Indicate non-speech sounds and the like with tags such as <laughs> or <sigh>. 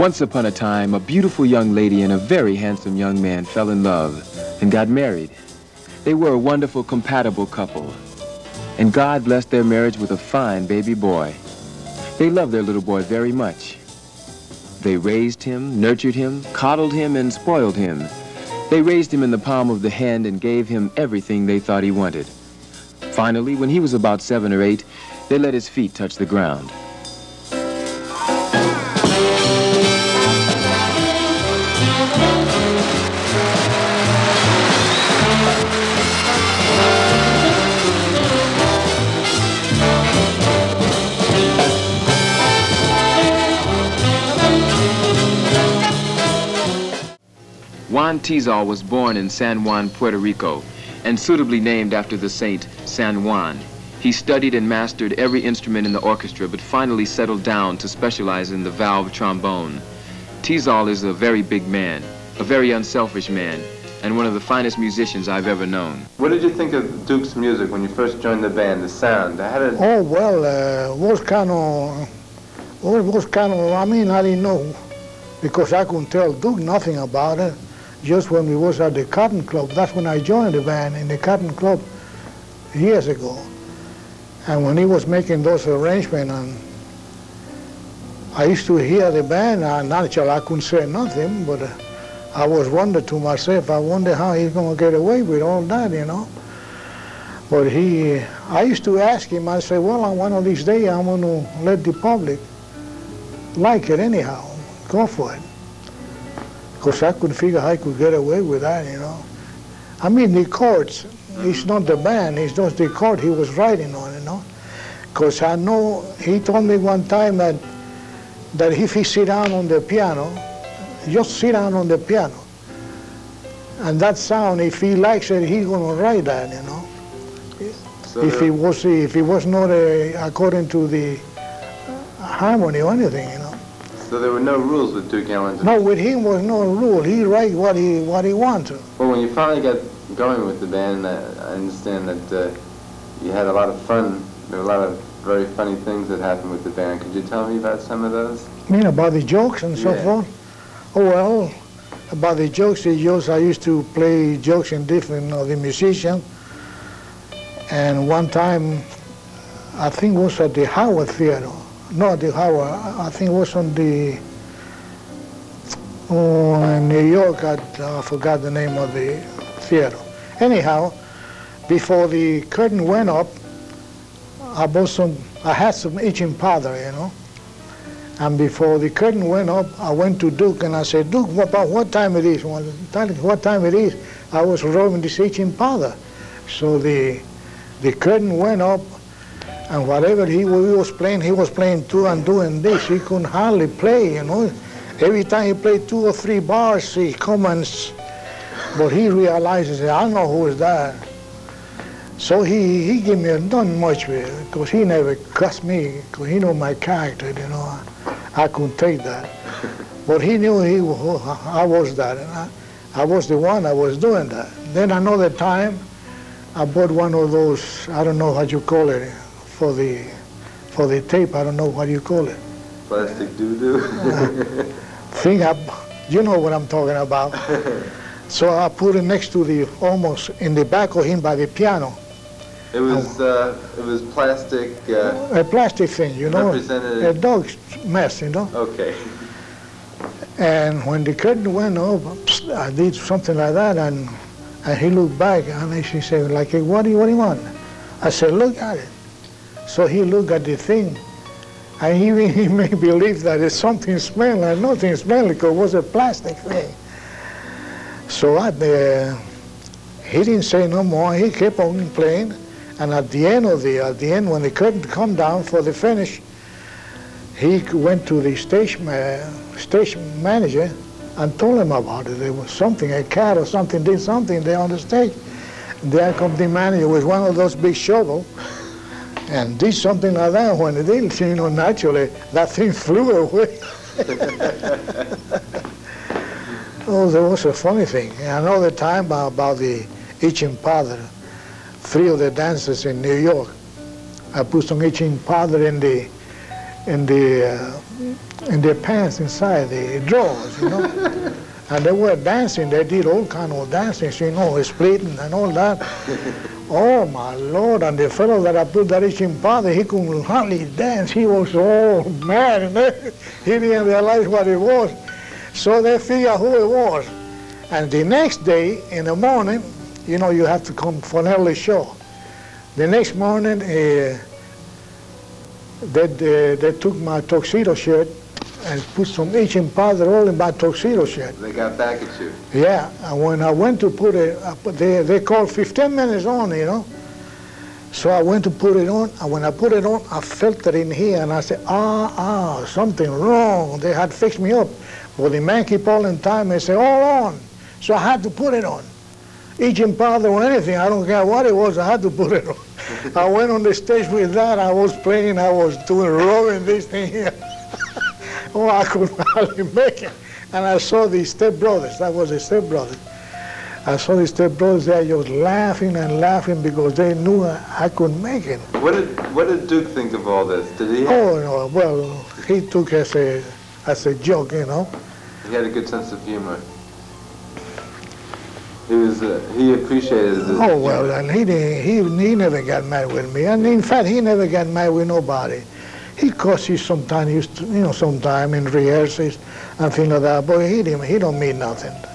Once upon a time, a beautiful young lady and a very handsome young man fell in love and got married. They were a wonderful, compatible couple. And God blessed their marriage with a fine baby boy. They loved their little boy very much. They raised him, nurtured him, coddled him, and spoiled him. They raised him in the palm of the hand and gave him everything they thought he wanted. Finally, when he was about seven or eight, they let his feet touch the ground. Juan Tizol was born in San Juan, Puerto Rico, and suitably named after the saint San Juan. He studied and mastered every instrument in the orchestra, but finally settled down to specialize in the valve trombone. Tizol is a very big man, a very unselfish man, and one of the finest musicians I've ever known. What did you think of Duke's music when you first joined the band, the sound? How did... Oh, well, uh, was kind of, was kind of, I mean, I didn't know, because I couldn't tell Duke nothing about it just when we was at the Cotton Club. That's when I joined the band in the Cotton Club years ago. And when he was making those arrangements, and I used to hear the band, and naturally I couldn't say nothing, but uh, I was wondering to myself, I wonder how he's going to get away with all that, you know. But he, I used to ask him, I say, well, on one of these days I'm going to let the public like it anyhow, go for it. Because I couldn't figure how I could get away with that, you know. I mean, the chords, it's not the band, it's just the chord he was writing on, you know. Because I know, he told me one time that, that if he sit down on the piano, just sit down on the piano. And that sound, if he likes it, he's going to write that, you know. So if, he was, if he was not uh, according to the harmony or anything, you know. So there were no rules with Duke Ellington? No, with him was no rule. He write what he what he wanted. Well, when you finally got going with the band, I, I understand that uh, you had a lot of fun. There were a lot of very funny things that happened with the band. Could you tell me about some of those? You mean about the jokes and so Yeah. forth? Oh, well, about the jokes, the jokes, I used to play jokes in different of the musicians. And one time, I think it was at the Howard Theater. No, the Howard, I think it was on the, in New York, I, uh, I forgot the name of the theater. Anyhow, before the curtain went up, I bought some, I had some itching powder, you know. And before the curtain went up, I went to Duke and I said, Duke, what, about what time it is? What time it is? I was rubbing this itching powder. So the, the curtain went up and whatever he, was playing, he was playing two and doing this. He couldn't hardly play, you know. Every time he played two or three bars, he come and, but he realizes, I know who is that. So he, he gave me a, not much because he never cussed me because he know my character, you know. I, I couldn't take that. But he knew he, I was that. And I, I was the one that was doing that. Then another time, I bought one of those, I don't know what you call it, for the, for the tape, I don't know what you call it. Plastic doo-doo? <laughs> Thing up, you know what I'm talking about. <laughs> So I put it next to the, almost in the back of him by the piano. it was, uh, it was plastic, uh, A plastic thing, you know, a dog's mess, you know. okay. And when the curtain went up, I did something like that, and, and he looked back, and he said, like, "Hey, what do you, what do you want? I said, look at it. So he looked at the thing, and he, <laughs> he made believe that it's something smelling, and nothing smelling, because it was a plastic thing. So I, uh, he didn't say no more. He kept on playing, and at the end of the, at the end, when the curtain come down for the finish, he went to the station, uh, station manager and told him about it. There was something, a cat or something did something there on the stage. There come the manager with one of those big shovels <laughs> and did something like that. When it did, you know, naturally, that thing flew away. <laughs> oh, that was a funny thing. And another time about, about the itching powder, three of the dancers in New York, I put some itching powder in the in the uh, in their pants inside the drawers, you know. <laughs> and they were dancing. They did all kind of dancing, you know, splitting and all that. Oh my Lord! And the fellow that I put that itching father, he couldn't hardly dance. He was all mad, <laughs> he didn't realize what it was. So they figured who it was. And the next day in the morning, you know, you have to come for an early show. The next morning, uh, they, they, they took my tuxedo shirt and put some itching powder all in my tuxedo shirt. They got back at you. Yeah, and when I went to put it, I put, they, they called 15 minutes on, you know. So I went to put it on, and when I put it on, I felt it in here, and I said, ah, ah, something wrong. They had fixed me up. Well, the man keep all in time and say, all on. So I had to put it on. Itching powder or anything, I don't care what it was, I had to put it on. <laughs> I went on the stage with that, I was playing, I was doing, rubbing this thing here. Oh, I could <laughs> hardly make it. And I saw the Step Brothers, that was the Step Brothers. I saw the Step Brothers there just laughing and laughing because they knew I, I couldn't make it. What did what did Duke think of all this? Did he? Oh, no, well, he took as a as a joke, you know. He had a good sense of humor. He was uh, he appreciated it. Oh well, and he didn't, he he never got mad with me, and in fact he never got mad with nobody. He cusses sometimes, you know, sometime in rehearsals and things like that, but he he don't mean nothing.